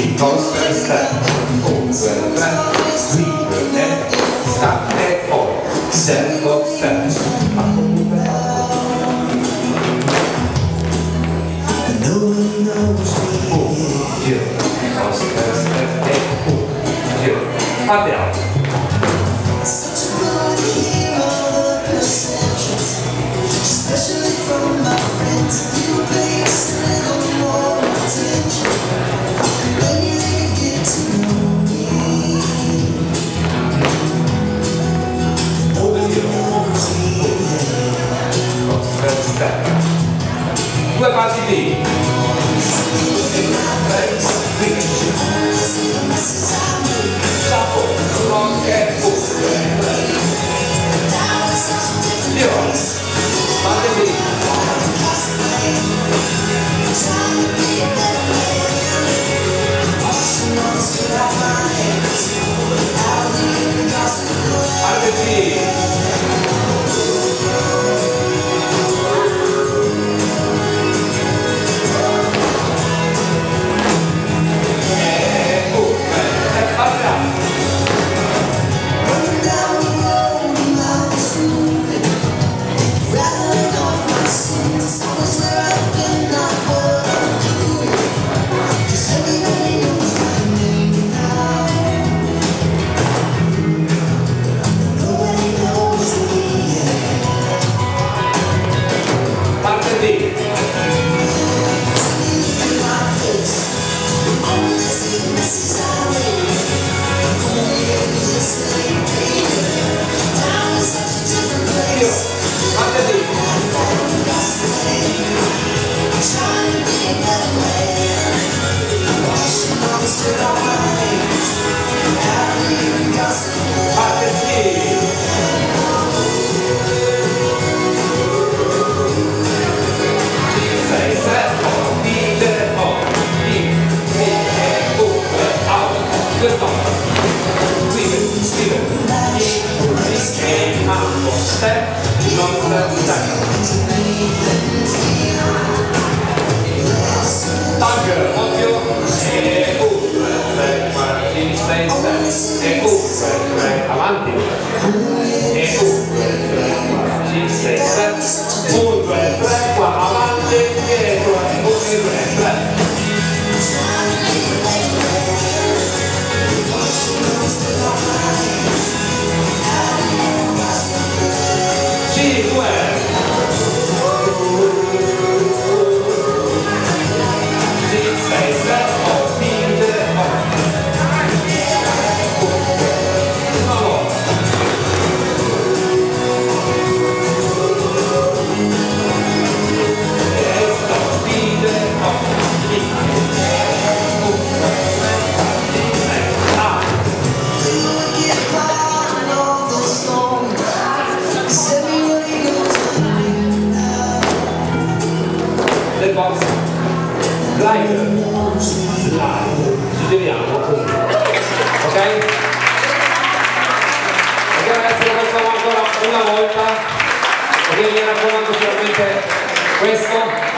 Kittonsfönster Åsele Svinne Skatte och Sällgåsen No one knows me. Oh, yeah. Because there's a thing. Oh, Friday. Deus. Glória a Deus. chiamando il buon step non italiano tag occhio e over back marching stay step e over back avanti live live ci vediamo appunto ok? ok ragazzi lo facciamo ancora una volta ok mi raccomando solamente questo